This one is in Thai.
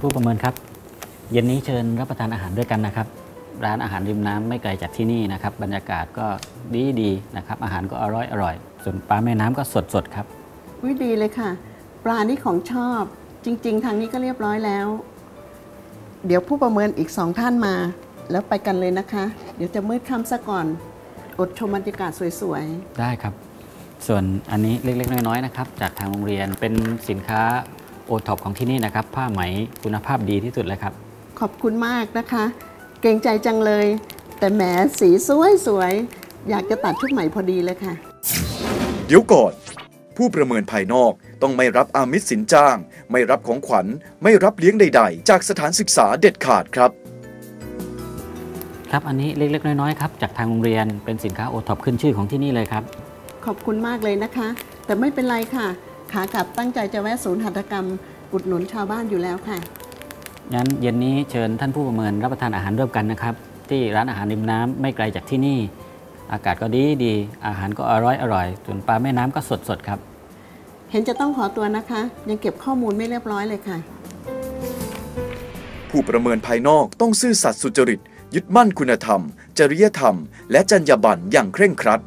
ผู้ประเมินครับ เย็นนี้เชิญรับประทานอาหารด้วยกันนะครับ ร้านอาหารริมน้ำไม่ไกลจากที่นี่นะครับ บรรยากาศก็ดีดีๆนะครับ อาหารก็อร่อยอร่อย ส่วนปลาแม่น้ำก็สดสดๆครับวิดีเลยค่ะ ปลานี่ของชอบ จริง ๆ ทางนี้ก็เรียบร้อยแล้ว เดี๋ยวผู้ประเมินอีกสองท่านมา แล้วไปกันเลยนะคะ เดี๋ยวจะมืดค่ำซะก่อน อดชมบรรยากาศสวยได้ครับ ส่วนอันนี้เล็กๆ น้อยๆนะครับ จากทางโรงเรียนเป็นสินค้า โอท็อปของที่นี่นะครับ ผ้าไหมคุณภาพดีที่สุดเลยครับๆขอบคุณมากนะคะ เกรงใจจังเลย แต่แหมสีสวยสวยๆอยากจะตัดชุดใหม่พอดีเลยค่ะ เดี๋ยวก่อน ผู้ประเมินภายนอกต้องไม่รับอามิสสินจ้าง ไม่รับของขวัญ ไม่รับเลี้ยงใด ๆ จากสถานศึกษาเด็ดขาดครับ ครับอันนี้เล็กๆ น้อยๆครับจากทางโรงเรียนเป็นสินค้าโอท็อปขึ้นชื่อของที่นี่เลยครับ ขอบคุณมากเลยนะคะ แต่ไม่เป็นไรค่ะ ขากลับตั้งใจจะแวะศูนย์หัตถกรรมอุดหนุนชาวบ้านอยู่แล้วค่ะ งั้นเย็นนี้เชิญท่านผู้ประเมินรับประทานอาหารร่วมกันนะครับ ที่ร้านอาหารริมน้ำไม่ไกลจากที่นี่ อากาศก็ดีดี อาหารก็อร่อยอร่อยส่วนปลาแม่น้ำก็สดสดๆครับ เห็นจะต้องขอตัวนะคะ ยังเก็บข้อมูลไม่เรียบร้อยเลยค่ะ ผู้ประเมินภายนอกต้องซื่อสัตย์สุจริต ยึดมั่นคุณธรรม จริยธรรม และจรรยาบรรณอย่างเคร่งครัด